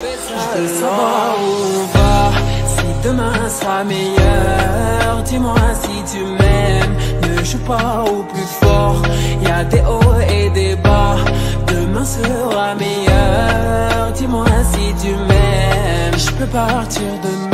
Je veux savoir où va, si demain sera meilleur. Dis-moi si tu m'aimes, ne joue pas au plus fort. Y a des hauts et des bas, demain sera meilleur. Dis-moi si tu m'aimes, je peux partir demain.